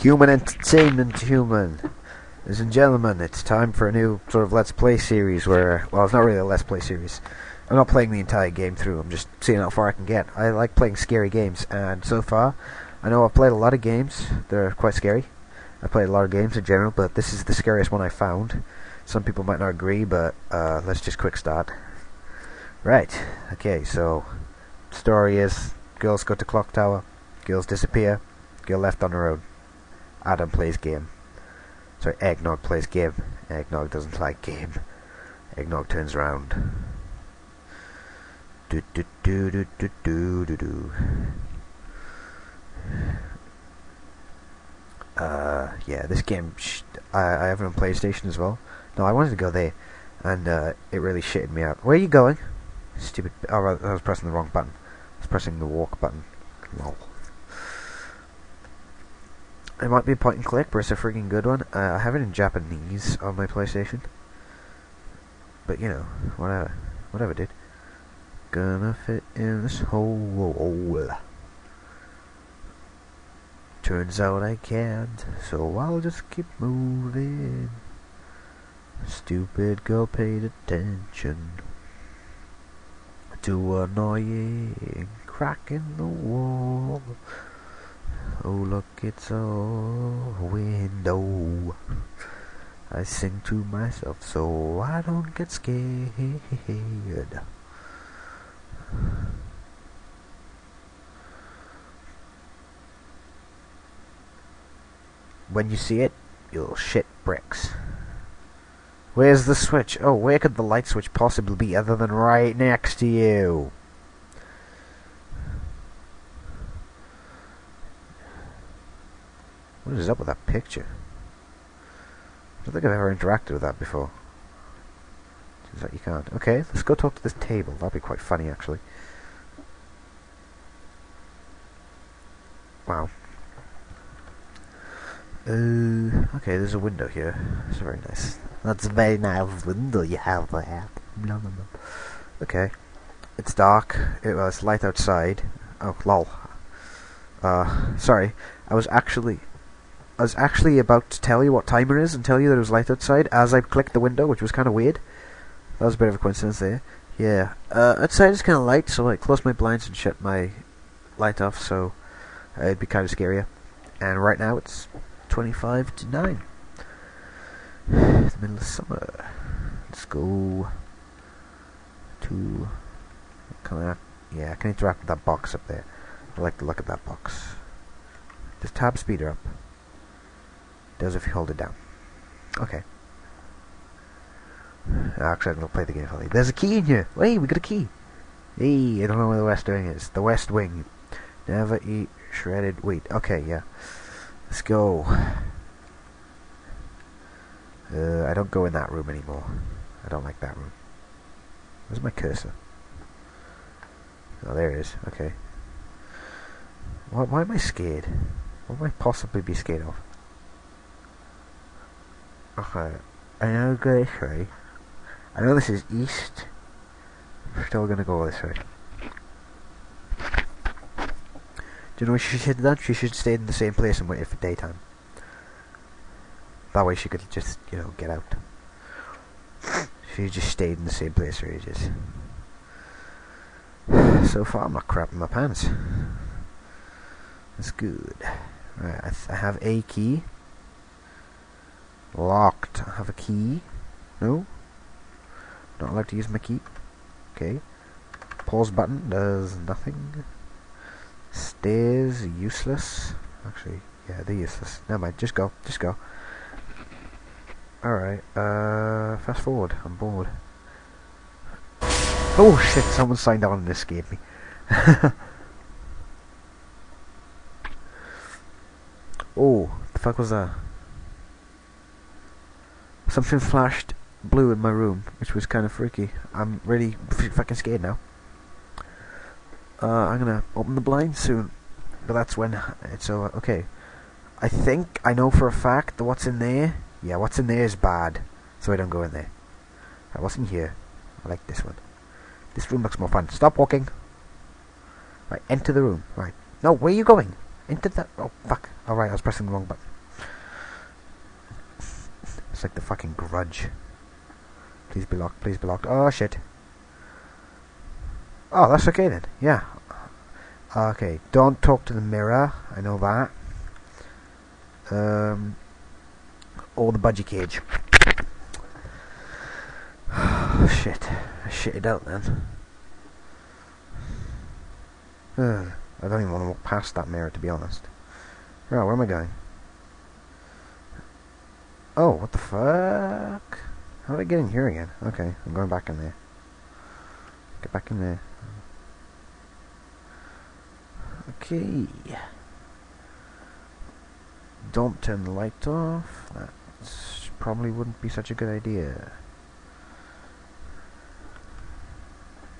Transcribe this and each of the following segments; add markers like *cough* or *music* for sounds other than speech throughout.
Human entertainment, human. Ladies and gentlemen, it's time for a new sort of Let's Play series where, well, it's not really a Let's Play series. I'm not playing the entire game through, I'm just seeing how far I can get. I like playing scary games, and so far, I know I've played a lot of games. They're quite scary. I've played a lot of games in general, but this is the scariest one I found. Some people might not agree, but uh, let's just quick start. Right, okay, so, story is, girls go to clock tower, girls disappear, girl left on her own. Adam plays game. Sorry, Eggnog plays game. Eggnog doesn't like game. Eggnog turns around. Do do do do do do do do. Uh, yeah, this game. I I have it on PlayStation as well. No, I wanted to go there, and uh, it really shitted me out. Where are you going? Stupid. Oh, I was pressing the wrong button. I was pressing the walk button. Lol. It might be a point and click, but it's a freaking good one. Uh, I have it in Japanese on my PlayStation. But, you know, whatever. Whatever, dude. Gonna fit in this hole. Turns out I can't, so I'll just keep moving. Stupid girl paid attention to annoying crack in the wall. Oh look, it's a window. I sing to myself so I don't get scared. When you see it, you'll shit bricks. Where's the switch? Oh, where could the light switch possibly be other than right next to you? What is up with that picture? I don't think I've ever interacted with that before. Seems like you can't. Okay, let's go talk to this table. That'd be quite funny, actually. Wow. Uh, okay, there's a window here. It's very nice. That's a very nice window you have there. Okay. It's dark. It was light outside. Oh, lol. Uh, sorry. I was actually... I was actually about to tell you what time it is and tell you it was light outside as I clicked the window, which was kind of weird. That was a bit of a coincidence there. Yeah. Uh, outside is kind of light, so I closed my blinds and shut my light off, so uh, it'd be kind of scarier. And right now it's 25 to 9. *sighs* the middle of summer. Let's go to... Can. Yeah, I can interact with that box up there. I like to look at that box. Does tab speeder up? Does if you hold it down. Okay. Actually, I'm going to play the game. There's a key in here! Hey, we got a key! Hey, I don't know where the West Wing is. The West Wing. Never eat shredded wheat. Okay, yeah. Let's go. Uh, I don't go in that room anymore. I don't like that room. Where's my cursor? Oh, there it is. Okay. Why, why am I scared? What might I possibly be scared of? Okay. I know go this way. I know this is east. I'm still gonna go this way. Do you know she should have done? She should have stayed in the same place and waited for daytime. That way she could just, you know, get out. She just stayed in the same place for ages. *sighs* So far I'm not crapping my pants. That's good. Right, I, I have a key. Locked. I have a key. No? Not allowed to use my key. Okay. Pause button does nothing. Stairs useless. Actually, yeah, they're useless. Never mind. Just go. Just go. Alright. Uh, fast forward. I'm bored. Oh shit! Someone signed on and escaped me. *laughs* oh, the fuck was that? Something flashed blue in my room, which was kind of freaky. I'm really fucking scared now. Uh, I'm gonna open the blinds soon, but that's when it's over. Okay, I think I know for a fact that what's in there. Yeah, what's in there is bad, so I don't go in there. I wasn't here. I like this one. This room looks more fun. Stop walking. Right, enter the room. Right. No, where are you going? Into the... Oh, fuck. Alright, I was pressing the wrong button. Like the fucking grudge. Please be locked, please be locked. Oh, shit. Oh, that's okay then. Yeah. Okay, don't talk to the mirror. I know that. Um, or the budgie cage. *sighs* shit. I shit it out then. Ugh. *sighs* I don't even want to walk past that mirror, to be honest. Right, where am I going? Oh, what the fuck? How did I get in here again? Okay, I'm going back in there. Get back in there. Okay. Don't turn the light off. That probably wouldn't be such a good idea.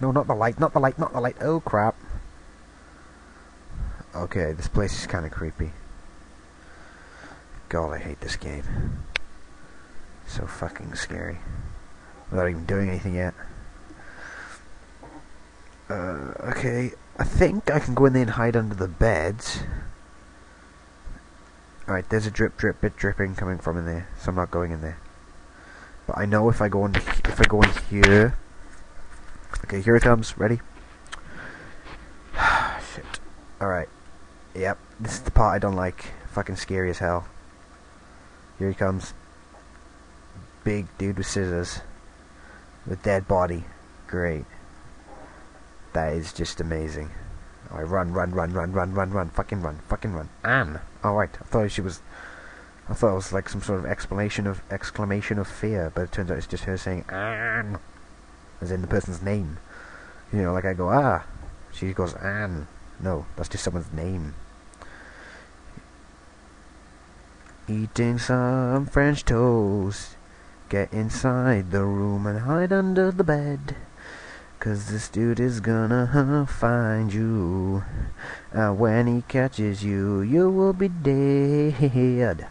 No, not the light, not the light, not the light. Oh, crap. Okay, this place is kind of creepy. God, I hate this game. So fucking scary. Without even doing anything yet. Uh, okay, I think I can go in there and hide under the beds. Alright, there's a drip, drip, bit dripping coming from in there, so I'm not going in there. But I know if I go in, if I go in here. Okay, here it comes. Ready? *sighs* Shit. Alright. Yep, this is the part I don't like. Fucking scary as hell. Here he comes. Big dude with scissors. With dead body. Great. That is just amazing. Alright, run, run, run, run, run, run, run. Fucking run, fucking run. Anne! Alright, I thought she was... I thought it was like some sort of explanation of exclamation of fear, but it turns out it's just her saying Anne, as in the person's name. You know, like I go ah, she goes Anne. No, that's just someone's name. Eating some French toast. Get inside the room and hide under the bed. Cause this dude is gonna find you. And when he catches you, you will be dead.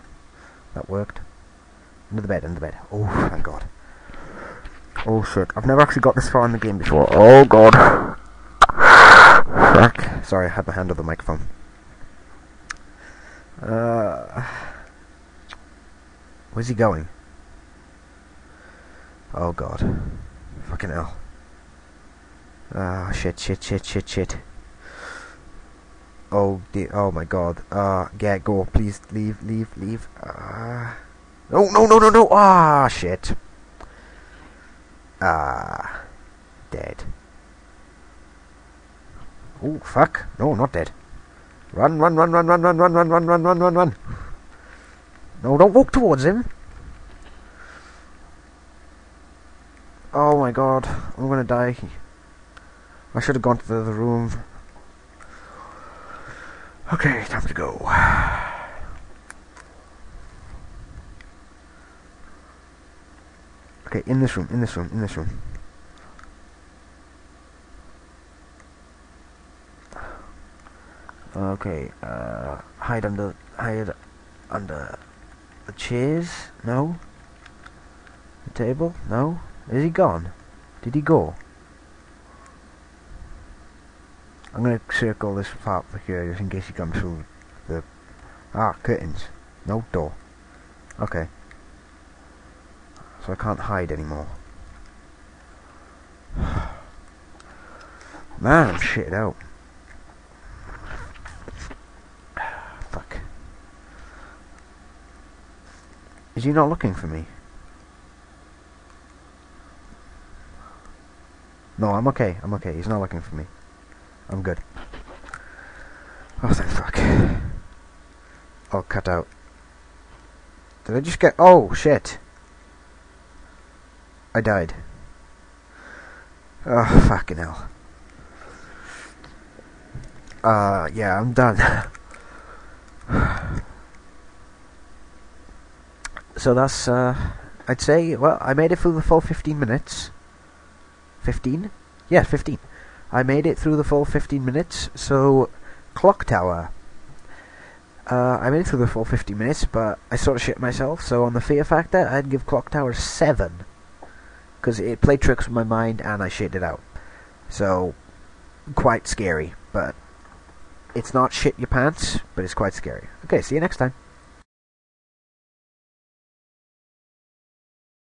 That worked. Under the bed, under the bed. Oh, thank God. Oh shit, I've never actually got this far in the game before. Oh God. Fuck. Sorry, I had my hand on the microphone. Uh... Where's he going? Oh god. Fucking hell. Ah, oh, shit, shit, shit, shit, shit. Oh, dear, oh my god. Uh, get, go, please, leave, leave, leave. Ah. Uh, no, no, no, no, no! Ah, shit. Ah. Dead. Oh, fuck. No, not dead. Run, run, run, run, run, run, run, run, run, run, run, run, run. No, don't walk towards him. Oh my god, I'm gonna die. I should have gone to the other room. Okay, time to go. Okay, in this room, in this room, in this room. Okay, uh, hide under, hide under the chairs? No? The table? No? Is he gone? Did he go? I'm gonna circle this part here just in case he comes through the... Ah, curtains. No door. Okay. So I can't hide anymore. *sighs* Man, I'm shitted out. *sighs* Fuck. Is he not looking for me? No, I'm okay. I'm okay. He's not looking for me. I'm good. Oh, thank fuck. Oh, cut out. Did I just get... Oh, shit. I died. Oh, fucking hell. Uh, yeah, I'm done. *sighs* so that's, uh, I'd say, well, I made it through the full 15 minutes. 15? Yeah, 15. I made it through the full 15 minutes, so, Clock Tower. Uh, I made it through the full 15 minutes, but I sort of shit myself, so on the fear factor, I'd give Clock Tower 7. Because it played tricks with my mind, and I shit it out. So, quite scary, but It's not shit your pants, but it's quite scary. Okay, see you next time.